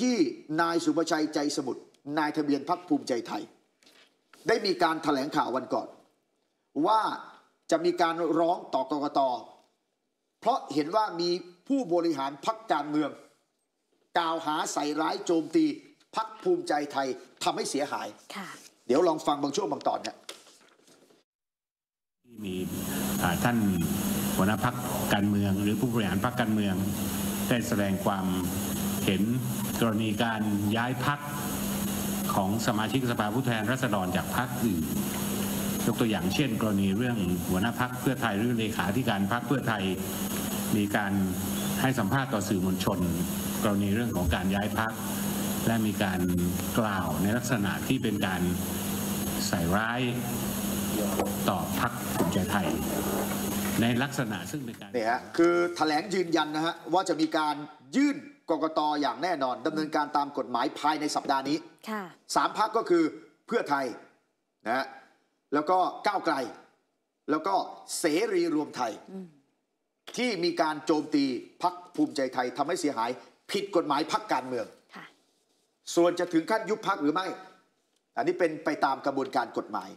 ที่นายสุภชัยใจสมุทรนายทะเบียนพักภูมิใจไทย ได้มีการแถลงข่าววันก่อน ว่าจะมีการร้องต่อกกตเพราะเห็นว่ามีผู้บริหารพักการเมือง กล่าวหาใส่ร้ายโจมตีพักภูมิใจไทยทำให้เสียหายค่ะเดี๋ยวลองฟังบางช่วงบางตอนนะที่มีอ่าท่านหัวหน้าพักการเมือง หรือผู้บริหารพักการเมือง ได้แสดงความ เห็นกรณีการย้ายพักของสมาชิกสภาผู้แทนราษฎรจากพักอื่นยกตัวอย่างเช่น กรณีเรื่องหัวหน้าพักเพื่อไทยหรือเลขาธิการพักเพื่อไทย มีการให้สัมภาษณ์ต่อสื่อมวลชน กรณีเรื่องของการย้ายพักและมีการกล่าวในลักษณะที่เป็นการใส่ร้ายต่อพักภูมิใจไทย ในลักษณะซึ่งเป็นการเนี่ยฮะคือแถลงยืนยันนะฮะว่าจะมีการยื่นกกตอย่างแน่นอนดำเนินการตามกฎหมายภายในสัปดาห์นี้ค่ะสามพักก็คือเพื่อไทยนะฮะแล้วก็ก้าวไกล แล้วก็เสรีรวมไทย ที่มีการโจมตีพักภูมิใจไทยทำให้เสียหาย ผิดกฎหมายพักการเมืองค่ะส่วนจะถึงขั้นยุบพักหรือไม่ อันนี้เป็นไปตามกระบวนการกฎหมาย